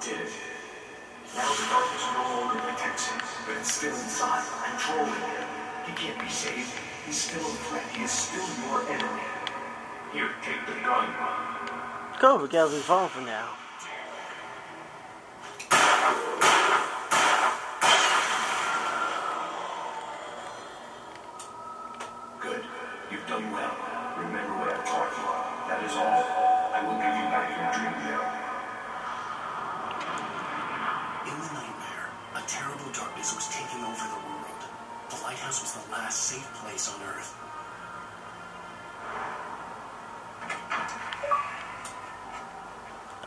did it. Now the darkness no longer him, but it's still inside, controlling him. He can't be saved. He's still a threat. He is still your enemy. Here, take the gun. Go, we gotta move on for now. Was the last safe place on Earth.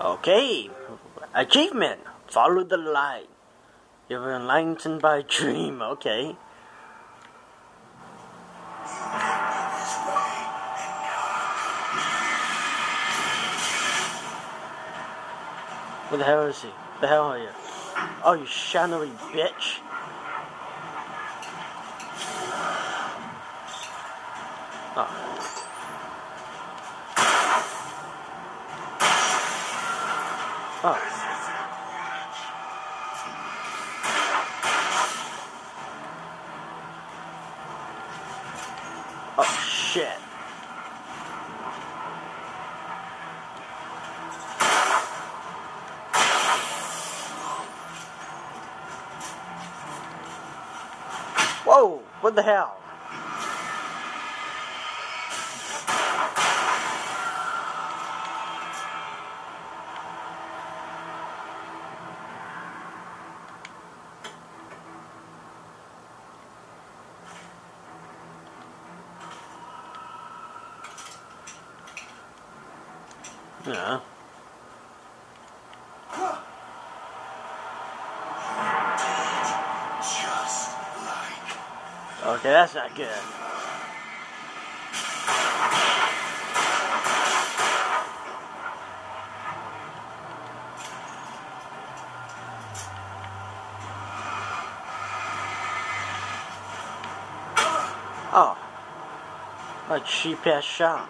Okay, achievement. Follow the light. You were enlightened by dream. Okay. What the hell is he? The hell are you? Oh, you shadowy bitch. Oh. Oh. Shit. Whoa, what the hell? Yeah. Okay, that's not good. Oh. A cheap ass shot.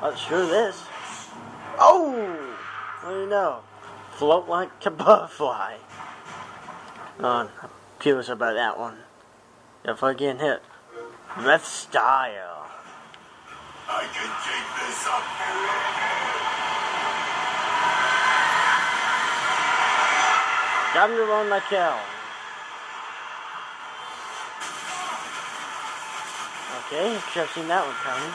Let's do this. Oh! What do you know? Float like a butterfly. On, I'm curious about that one. If I get hit, with style. I can keep this up. Time to run like hell. Okay, should have seen that one coming.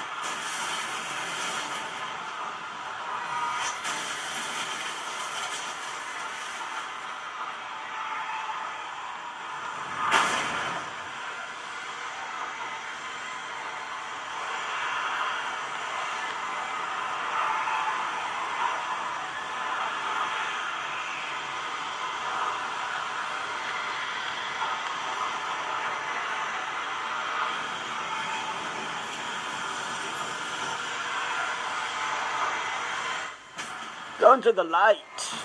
Go into the light.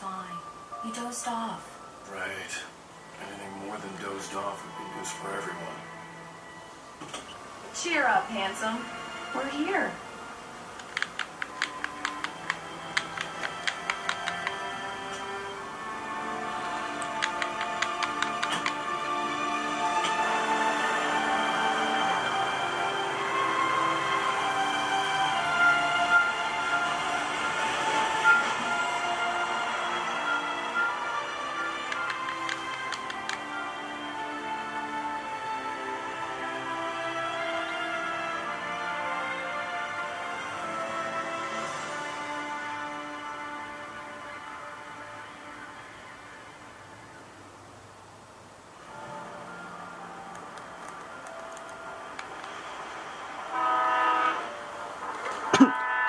Fine. You dozed off. Right. Anything more than dozed off would be news for everyone. Cheer up, handsome. We're here.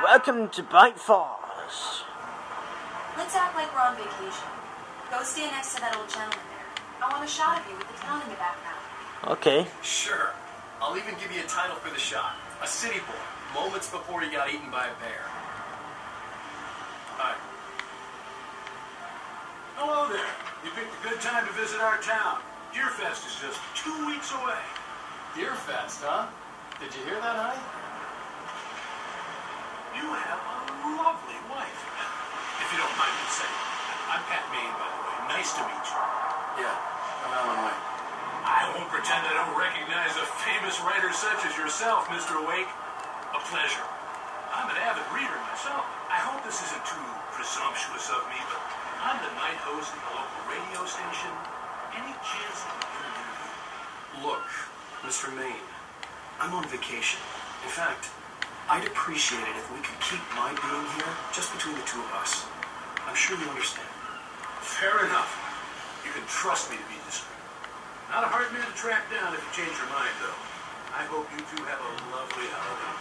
Welcome to Bright Falls. Let's act like we're on vacation. Go stand next to that old gentleman there. I want a shot of you with the town in the background. Okay. Sure. I'll even give you a title for the shot. A city boy, moments before he got eaten by a bear. Hi. Hello there. You picked a good time to visit our town. Deerfest is just two weeks away. Deerfest, huh? Did you hear that, honey? You have a lovely wife. If you don't mind me saying. I'm Pat Maine, by the way. Nice to meet you. Yeah, I'm Alan Wake. I won't pretend I don't recognize a famous writer such as yourself, Mr. Wake. A pleasure. I'm an avid reader myself. I hope this isn't too presumptuous of me, but I'm the night host at the local radio station. Any chance of an interview? Look, Mr. Maine, I'm on vacation. In fact, I'd appreciate it if we could keep my being here just between the two of us. I'm sure you understand. Fair enough. You can trust me to be discreet. Not a hard man to track down if you change your mind, though. I hope you two have a lovely holiday.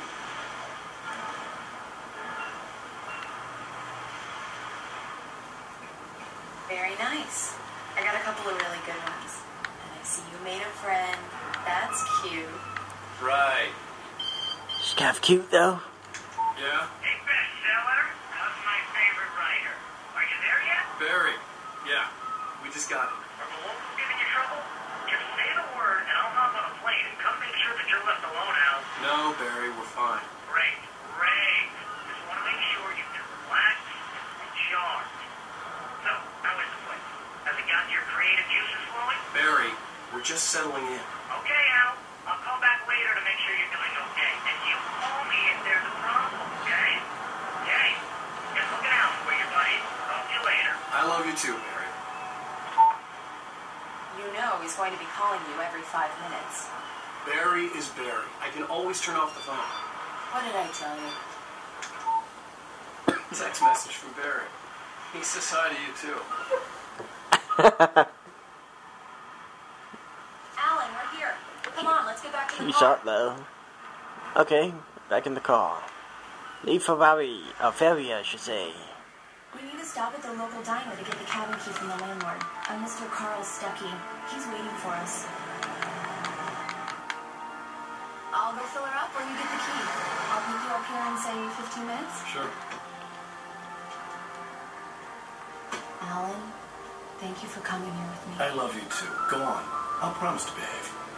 Very nice. I got a couple of really good ones. And I see you made a friend. That's cute. Right. She's kind of cute though. Yeah? Hey, bestseller, how's my favorite writer? Are you there yet? Barry. Yeah. We just got it. Are the locals giving you trouble? Just say the word, and I'll hop on a plane and come make sure that you're left alone, Al. No, Barry, we're fine. Great, great. Just want to make sure you've been relaxed and charmed. So, how is the place? Has it gotten your creative juices flowing? Barry, we're just settling in. Okay, Al. I'll call back later to make sure you're doing okay. And you call me if there's a problem, okay? Okay. Just looking out for you, buddy. Talk to you later. I love you too, Barry. You know he's going to be calling you every five minutes. Barry is Barry. I can always turn off the phone. What did I tell you? Text message from Barry. He says hi to you too. Alan, we're here. Come on, let's get back to the Pretty car. sharp though. Okay, back in the car. Leave for Ferrari, or ferry I should say. We need to stop at the local diner to get the cabin key from the landlord. Uh, I'm Mr. Carl Stuckey. He's waiting for us. I'll go fill her up when you get the key. I'll pick you up here in, say, 15 minutes. Sure. Alan, thank you for coming here with me. I love you too. Go on. I'll promise to behave.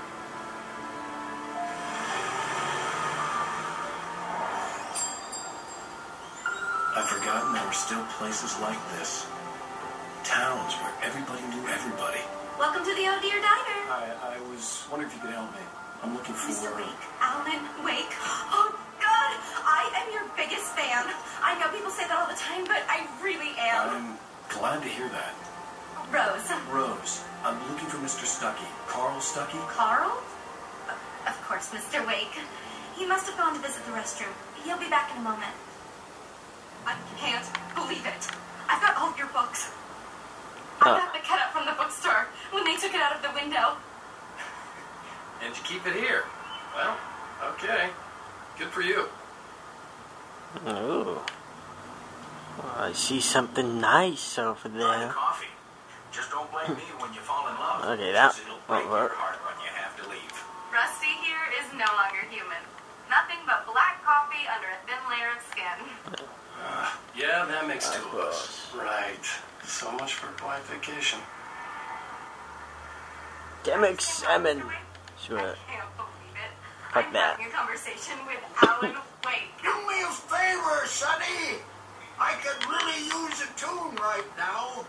Forgotten there were still places like this. Towns where everybody knew everybody. Welcome to the Oh Deer Diner. Hi, I was wondering if you could help me. I'm looking for. Mr. Wake. Alan Wake. Oh, God. I am your biggest fan. I know people say that all the time, but I really am. I'm glad to hear that. Rose. Rose, I'm looking for Mr. Stuckey. Carl Stuckey? Carl? Of course, Mr. Wake. He must have gone to visit the restroom. He'll be back in a moment. I can't believe it. I've got all your books. I Huh. got the cut up from the bookstore when they took it out of the window. And you keep it here. Well, okay. Good for you. Ooh. Oh, I see something nice over Buy there. coffee. Just don't blame me when you fall in love. Okay, that it'll won't work. your heart when you have to leave. Rusty here is no longer human. Nothing but black coffee under a thin layer of skin. Uh, Yeah, that makes two of us. Right. So much for a quiet vacation. Gimmick salmon. Sure. I can't believe it. Fuck I'm that. having a conversation with Alan Wake. Do me a favor, Sonny. I could really use a tune right now.